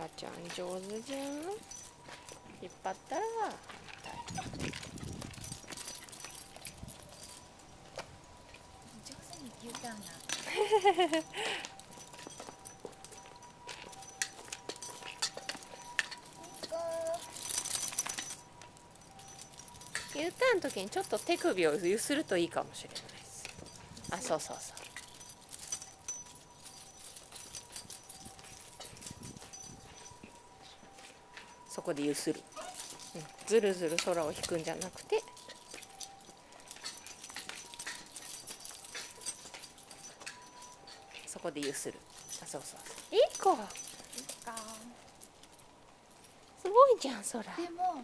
らちゃん上手じゃん引っ張ったら上手に U タンや U ターンの時にちょっと手首を揺するといいかもしれないです。あそうそうそう。そこで揺する、うん、ずるずる空を引くんじゃなくてそこで揺する。あそうそう。そういい子か。すごいじゃん空。でも